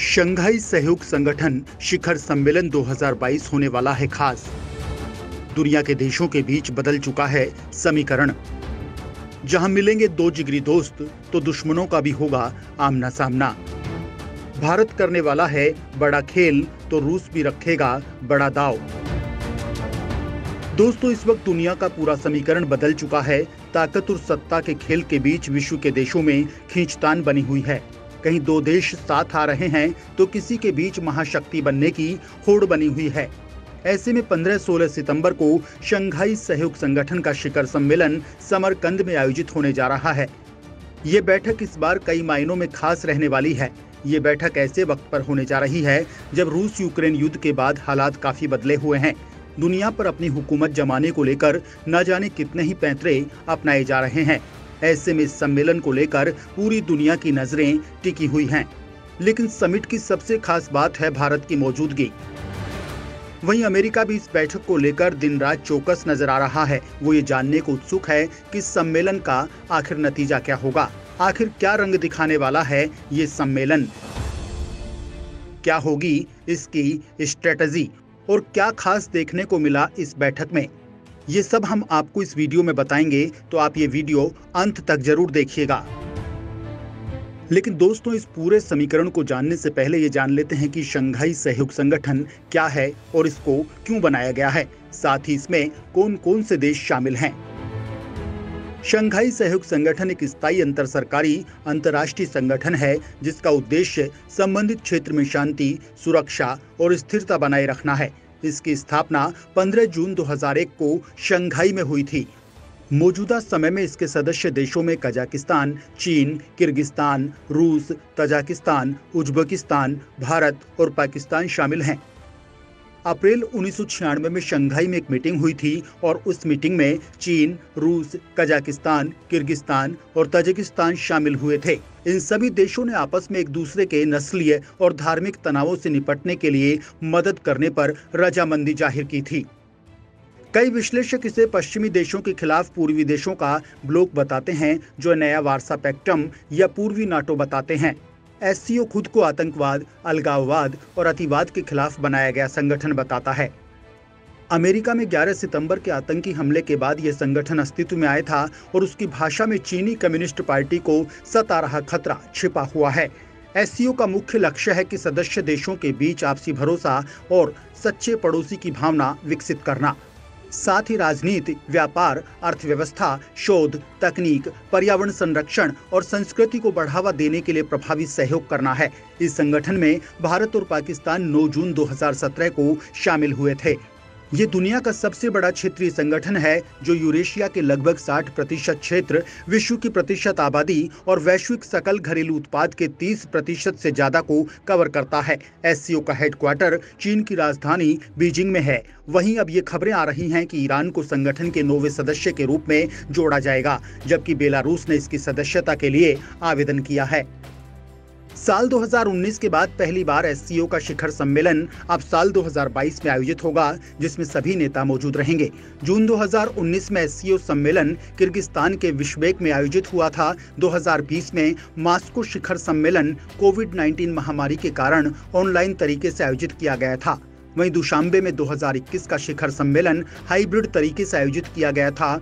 Shanghai सहयोग संगठन शिखर सम्मेलन 2022 होने वाला है खास। दुनिया के देशों के बीच बदल चुका है समीकरण। जहाँ मिलेंगे दो जिगरी दोस्त तो दुश्मनों का भी होगा आमना सामना भारत करने वाला है बड़ा खेल तो रूस भी रखेगा बड़ा दाव। दोस्तों, इस वक्त दुनिया का पूरा समीकरण बदल चुका है। ताकत और सत्ता के खेल के बीच विश्व के देशों में खींचतान बनी हुई है। कहीं दो देश साथ आ रहे हैं तो किसी के बीच महाशक्ति बनने की होड़ बनी हुई है। ऐसे में 15-16 सितंबर को शंघाई सहयोग संगठन का शिखर सम्मेलन समरकंद में आयोजित होने जा रहा है। ये बैठक इस बार कई मायनों में खास रहने वाली है। ये बैठक ऐसे वक्त पर होने जा रही है, जब रूस यूक्रेन युद्ध के बाद हालात काफ़ी बदले हुए हैं। दुनिया पर अपनी हुकूमत जमाने को लेकर न जाने कितने ही पैंतरे अपनाए जा रहे हैं। ऐसे में इस सम्मेलन को लेकर पूरी दुनिया की नज़रें टिकी हुई हैं। लेकिन समिट की सबसे खास बात है भारत की मौजूदगी। वहीं अमेरिका भी इस बैठक को लेकर दिन रात चौकस नज़र आ रहा है। वो ये जानने को उत्सुक है कि सम्मेलन का आखिर नतीजा क्या होगा। आखिर क्या रंग दिखाने वाला है ये सम्मेलन? क्या होगी इसकी स्ट्रेटजी? और क्या खास देखने को मिला इस बैठक में? ये सब हम आपको इस वीडियो में बताएँगे तो आप ये वीडियो अंत तक ज़रूर देखिएगा। लेकिन दोस्तों, इस पूरे समीकरण को जानने से पहले ये जान लेते हैं कि शंघाई सहयोग संगठन क्या है और इसको क्यों बनाया गया है। साथ ही इसमें कौन कौन से देश शामिल हैं? शंघाई सहयोग संगठन एक स्थायी अंतर सरकारी अंतर्राष्ट्रीय संगठन है, जिसका उद्देश्य संबंधित क्षेत्र में शांति, सुरक्षा और स्थिरता बनाए रखना है। इसकी स्थापना 15 जून 2001 को शंघाई में हुई थी। मौजूदा समय में इसके सदस्य देशों में कजाकिस्तान, चीन, किर्गिस्तान, रूस, तजाकिस्तान, उज्बेकिस्तान, भारत और पाकिस्तान शामिल हैं। अप्रैल उन्नीस सौ छियानवे में शंघाई में एक मीटिंग हुई थी और उस मीटिंग में चीन, रूस, कजाकिस्तान, किर्गिस्तान और तजिकिस्तान शामिल हुए थे। इन सभी देशों ने आपस में एक दूसरे के नस्लीय और धार्मिक तनावों से निपटने के लिए मदद करने पर रजामंदी ज़ाहिर की थी। कई विश्लेषक इसे पश्चिमी देशों के खिलाफ पूर्वी देशों का ब्लॉक बताते हैं, जो नया वारसा पैक्टम या पूर्वी नाटो बताते हैं। एससीओ खुद को आतंकवाद, अलगाववाद और अतिवाद के खिलाफ बनाया गया संगठन बताता है। अमेरिका में 11 सितंबर के आतंकी हमले के बाद यह संगठन अस्तित्व में आया था और उसकी भाषा में चीनी कम्युनिस्ट पार्टी को सता रहा खतरा छिपा हुआ है। एससीओ का मुख्य लक्ष्य है कि सदस्य देशों के बीच आपसी भरोसा और सच्चे पड़ोसी की भावना विकसित करना। साथ ही राजनीति, व्यापार, अर्थव्यवस्था, शोध, तकनीक, पर्यावरण संरक्षण और संस्कृति को बढ़ावा देने के लिए प्रभावी सहयोग करना है। इस संगठन में भारत और पाकिस्तान 9 जून 2017 को शामिल हुए थे। ये दुनिया का सबसे बड़ा क्षेत्रीय संगठन है, जो यूरेशिया के लगभग 60 प्रतिशत क्षेत्र, विश्व की प्रतिशत आबादी और वैश्विक सकल घरेलू उत्पाद के 30 प्रतिशत से ज़्यादा को कवर करता है। एससीओ का हेडक्वार्टर चीन की राजधानी बीजिंग में है। वहीं अब ये खबरें आ रही हैं कि ईरान को संगठन के नौवे सदस्य के रूप में जोड़ा जाएगा, जबकि बेलारूस ने इसकी सदस्यता के लिए आवेदन किया है। साल 2019 के बाद पहली बार एससीओ का शिखर सम्मेलन अब साल 2022 में आयोजित होगा, जिसमें सभी नेता मौजूद रहेंगे। जून 2019 में एससीओ सम्मेलन किर्गिस्तान के विश्वेक में आयोजित हुआ था। 2020 में मास्को शिखर सम्मेलन कोविड 19 महामारी के कारण ऑनलाइन तरीके से आयोजित किया गया था। वहीं दुशांबे में 2021 का शिखर सम्मेलन हाइब्रिड तरीके से आयोजित किया गया था।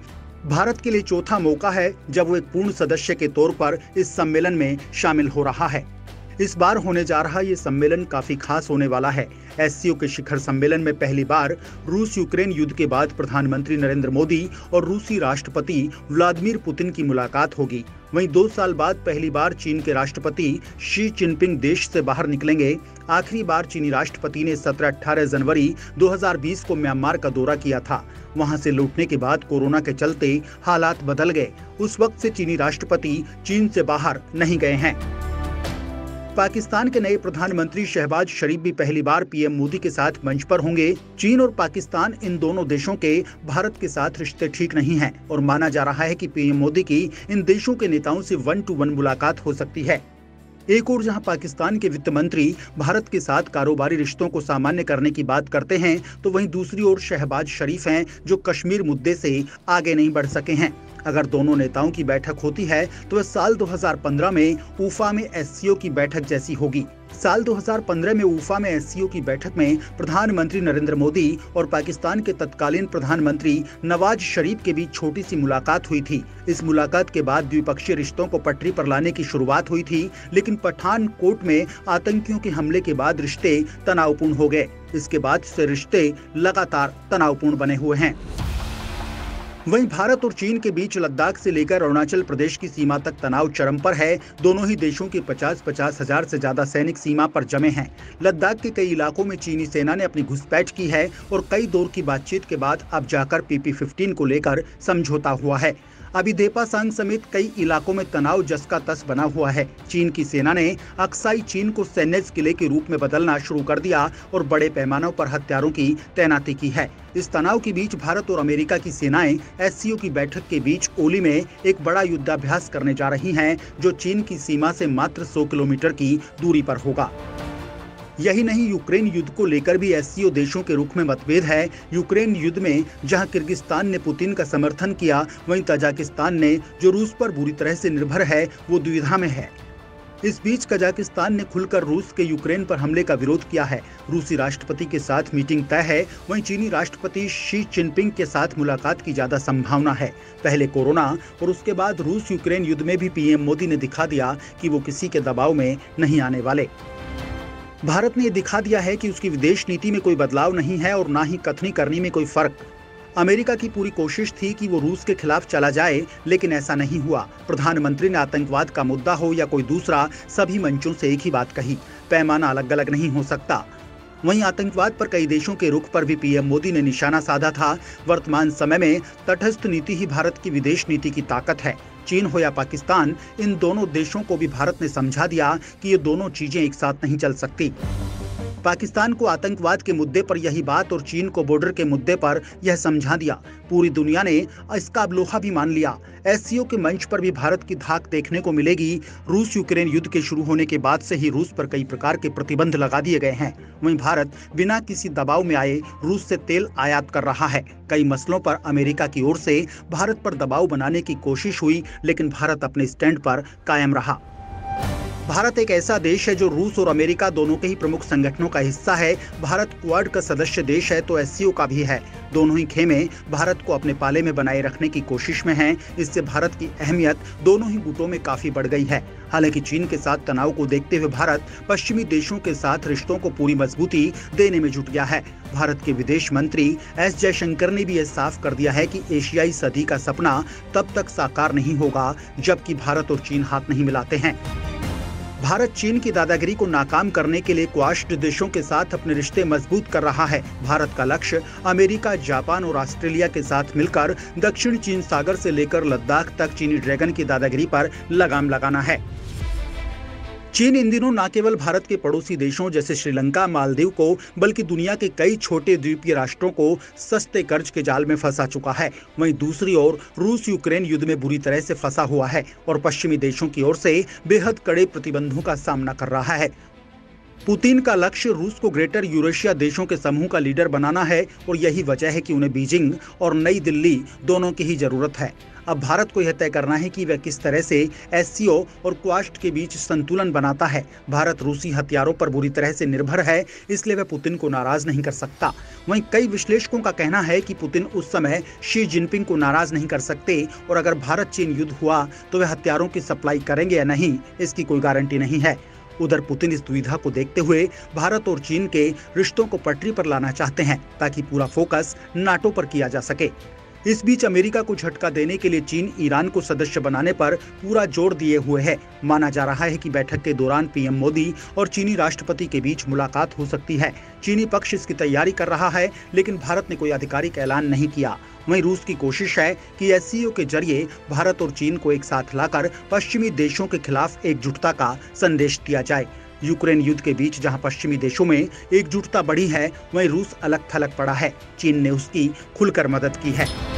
भारत के लिए चौथा मौका है, जब वो एक पूर्ण सदस्य के तौर पर इस सम्मेलन में शामिल हो रहा है। इस बार होने जा रहा ये सम्मेलन काफ़ी खास होने वाला है। एस के शिखर सम्मेलन में पहली बार रूस यूक्रेन युद्ध के बाद प्रधानमंत्री नरेंद्र मोदी और रूसी राष्ट्रपति व्लादिमीर पुतिन की मुलाकात होगी। वहीं दो साल बाद पहली बार चीन के राष्ट्रपति शी चिनपिंग देश से बाहर निकलेंगे। आखिरी बार चीनी राष्ट्रपति ने 17-18 जनवरी 2020 को म्यांमार का दौरा किया था। वहाँ से लौटने के बाद कोरोना के चलते हालात बदल गए। उस वक्त से चीनी राष्ट्रपति चीन से बाहर नहीं गए हैं। पाकिस्तान के नए प्रधानमंत्री शहबाज शरीफ भी पहली बार पीएम मोदी के साथ मंच पर होंगे। चीन और पाकिस्तान इन दोनों देशों के भारत के साथ रिश्ते ठीक नहीं हैं और माना जा रहा है कि पीएम मोदी की इन देशों के नेताओं से वन टू वन मुलाकात हो सकती है। एक और जहाँ पाकिस्तान के वित्त मंत्री भारत के साथ कारोबारी रिश्तों को सामान्य करने की बात करते हैं तो वहीं दूसरी ओर शहबाज शरीफ हैं जो कश्मीर मुद्दे से आगे नहीं बढ़ सके हैं। अगर दोनों नेताओं की बैठक होती है तो वह साल 2015 में ऊफा में एससीओ की बैठक जैसी होगी। साल 2015 में ऊफा में एससीओ की बैठक में प्रधानमंत्री नरेंद्र मोदी और पाकिस्तान के तत्कालीन प्रधानमंत्री नवाज़ शरीफ के बीच छोटी सी मुलाकात हुई थी। इस मुलाकात के बाद द्विपक्षीय रिश्तों को पटरी पर लाने की शुरुआत हुई थी, लेकिन पठान पठानकोट में आतंकियों के हमले के बाद रिश्ते तनावपूर्ण हो गए। इसके बाद से रिश्ते लगातार तनावपूर्ण बने हुए हैं। वहीं भारत और चीन के बीच लद्दाख से लेकर अरुणाचल प्रदेश की सीमा तक तनाव चरम पर है। दोनों ही देशों के पचास पचास हज़ार से ज़्यादा सैनिक सीमा पर जमे हैं। लद्दाख के कई इलाकों में चीनी सेना ने अपनी घुसपैठ की है और कई दौर की बातचीत के बाद अब जाकर पीपी फिफ्टीन को लेकर समझौता हुआ है। अभी देपा सांग समेत कई इलाकों में तनाव जस का तस बना हुआ है। चीन की सेना ने अक्साई चीन को सैन्य किले के रूप में बदलना शुरू कर दिया और बड़े पैमानों पर हथियारों की तैनाती की है। इस तनाव के बीच भारत और अमेरिका की सेनाएँ एस की बैठक के बीच ओली में एक बड़ा युद्धाभ्यास करने जा रही हैं, जो चीन की सीमा से मात्र 100 किलोमीटर की दूरी पर होगा। यही नहीं, यूक्रेन युद्ध को लेकर भी एस देशों के रुख में मतभेद है। यूक्रेन युद्ध में, जहाँ किर्गिस्तान ने पुतिन का समर्थन किया, वहीं तजाकिस्तान ने, जो रूस पर बुरी तरह से निर्भर है, वो दुविधा में है। इस बीच कजाकिस्तान ने खुलकर रूस के यूक्रेन पर हमले का विरोध किया है। रूसी राष्ट्रपति के साथ मीटिंग तय है, वहीं चीनी राष्ट्रपति शी चिनपिंग के साथ मुलाकात की ज़्यादा संभावना है। पहले कोरोना और उसके बाद रूस यूक्रेन युद्ध में भी पीएम मोदी ने दिखा दिया कि वो किसी के दबाव में नहीं आने वाले। भारत ने दिखा दिया है कि उसकी विदेश नीति में कोई बदलाव नहीं है और ना ही कथनी करने में कोई फ़र्क। अमेरिका की पूरी कोशिश थी कि वो रूस के खिलाफ चला जाए, लेकिन ऐसा नहीं हुआ। प्रधानमंत्री ने आतंकवाद का मुद्दा हो या कोई दूसरा, सभी मंचों से एक ही बात कही, पैमाना अलग अलग नहीं हो सकता। वहीं आतंकवाद पर कई देशों के रुख पर भी पीएम मोदी ने निशाना साधा था। वर्तमान समय में तटस्थ नीति ही भारत की विदेश नीति की ताकत है। चीन हो या पाकिस्तान, इन दोनों देशों को भी भारत ने समझा दिया कि ये दोनों चीज़ें एक साथ नहीं चल सकती। पाकिस्तान को आतंकवाद के मुद्दे पर यही बात और चीन को बॉर्डर के मुद्दे पर यह समझा दिया। पूरी दुनिया ने इसका अब लोहा भी मान लिया। एस के मंच पर भी भारत की धाक देखने को मिलेगी। रूस यूक्रेन युद्ध के शुरू होने के बाद से ही रूस पर कई प्रकार के प्रतिबंध लगा दिए गए हैं। वहीं भारत बिना किसी दबाव में आए रूस से तेल आयात कर रहा है। कई मसलों पर अमेरिका की ओर से भारत पर दबाव बनाने की कोशिश हुई, लेकिन भारत अपने स्टैंड पर कायम रहा। भारत एक ऐसा देश है जो रूस और अमेरिका दोनों के ही प्रमुख संगठनों का हिस्सा है। भारत क्वाड का सदस्य देश है तो एस का भी है। दोनों ही खेमे भारत को अपने पाले में बनाए रखने की कोशिश में हैं। इससे भारत की अहमियत दोनों ही गुटों में काफ़ी बढ़ गई है। हालाँकि चीन के साथ तनाव को देखते हुए भारत पश्चिमी देशों के साथ रिश्तों को पूरी मजबूती देने में जुट गया है। भारत के विदेश मंत्री एस जयशंकर ने भी यह साफ़ कर दिया है कि एशियाई सदी का सपना तब तक साकार नहीं होगा, जबकि भारत और चीन हाथ नहीं मिलाते हैं। भारत चीन की दादागिरी को नाकाम करने के लिए क्वाश्ड देशों के साथ अपने रिश्ते मज़बूत कर रहा है। भारत का लक्ष्य अमेरिका, जापान और ऑस्ट्रेलिया के साथ मिलकर दक्षिण चीन सागर से लेकर लद्दाख तक चीनी ड्रैगन की दादागिरी पर लगाम लगाना है। चीन इन दिनों न केवल भारत के पड़ोसी देशों जैसे श्रीलंका, मालदीव को, बल्कि दुनिया के कई छोटे द्वीपीय राष्ट्रों को सस्ते कर्ज के जाल में फंसा चुका है। वहीं दूसरी ओर रूस यूक्रेन युद्ध में बुरी तरह से फंसा हुआ है और पश्चिमी देशों की ओर से बेहद कड़े प्रतिबंधों का सामना कर रहा है। पुतिन का लक्ष्य रूस को ग्रेटर यूरेशिया देशों के समूह का लीडर बनाना है और यही वजह है कि उन्हें बीजिंग और नई दिल्ली दोनों की ही ज़रूरत है। अब भारत को यह तय करना है कि वह किस तरह से एस और क्वास्ट के बीच संतुलन बनाता है। भारत रूसी हथियारों पर बुरी तरह से निर्भर है, इसलिए वह पुतिन को नाराज़ नहीं कर सकता। वहीं कई विश्लेषकों का कहना है कि पुतिन उस समय शी जिनपिंग को नाराज़ नहीं कर सकते और अगर भारत चीन युद्ध हुआ तो वह हथियारों की सप्लाई करेंगे या नहीं, इसकी कोई गारंटी नहीं है। उधर पुतिन इस दुविधा को देखते हुए भारत और चीन के रिश्तों को पटरी पर लाना चाहते हैं ताकि पूरा फोकस नाटो पर किया जा सके। इस बीच अमेरिका को झटका देने के लिए चीन ईरान को सदस्य बनाने पर पूरा ज़ोर दिए हुए है। माना जा रहा है कि बैठक के दौरान पीएम मोदी और चीनी राष्ट्रपति के बीच मुलाकात हो सकती है। चीनी पक्ष इसकी तैयारी कर रहा है, लेकिन भारत ने कोई आधिकारिक ऐलान नहीं किया। वहीं रूस की कोशिश है कि एस के ज़रिए भारत और चीन को एक साथ लाकर पश्चिमी देशों के खिलाफ एकजुटता का संदेश दिया जाए। यूक्रेन युद्ध के बीच जहाँ पश्चिमी देशों में एकजुटता बढ़ी है, वहीं रूस अलग थलग पड़ा है। चीन ने उसकी खुलकर मदद की है।